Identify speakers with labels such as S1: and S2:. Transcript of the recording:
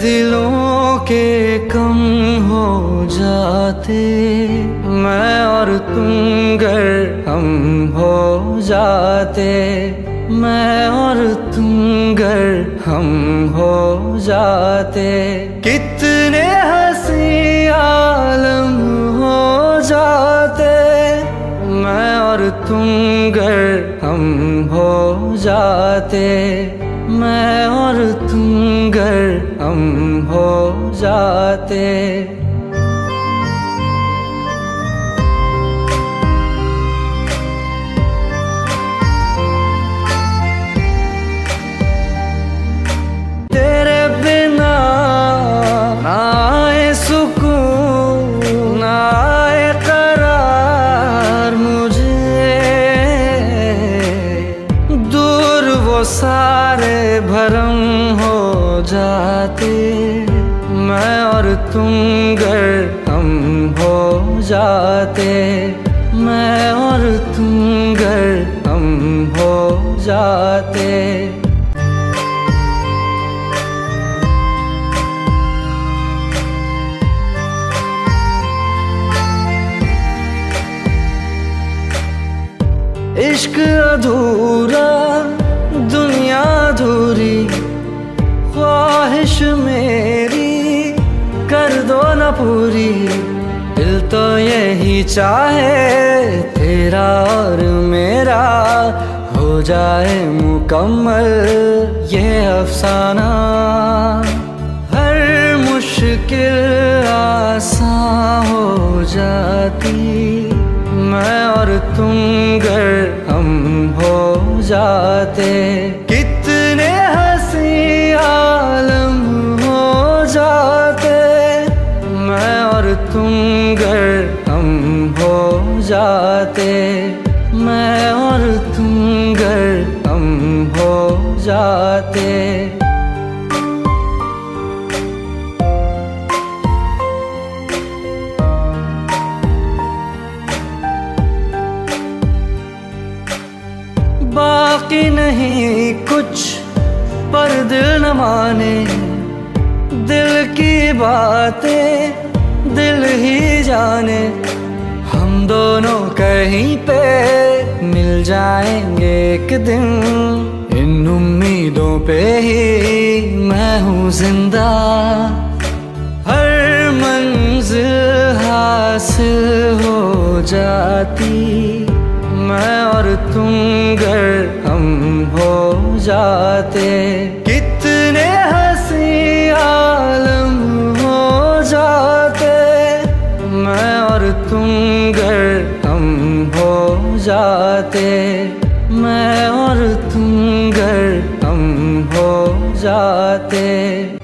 S1: दिलों के कम हो जाते, मैं और तुम गर हम हो जाते। मैं और तुम गर हम हो जाते। कितने हँसी आलम हो जाते, मैं और तुम गर हम हो जाते। मैं और तुम गर हम हो जाते। हो जाते, मैं और तुम गर हम हो जाते। मैं और तुम गर हम हो जाते। इश्क अधूरा पूरी। दिल तो यही चाहे, तेरा और मेरा हो जाए मुकम्मल। ये अफसाना, हर मुश्किल आसान हो जाती। मैं और तुम गर हम हो जाते। तुम गर हम हो जाते। मैं और तुम गर हम हो जाते। बाकी नहीं कुछ पर दिल न माने। दिल की बातें दिल ही जाने। हम दोनों कहीं पे मिल जाएँगे एक दिन। इन उम्मीदों पे ही मैं हूँ ज़िंदा। हर मंजिल हासिल हो जाती। मैं और तुम गर हम हो जाते। गर हम हो जाते मैं और तुम गर हम हो जाते।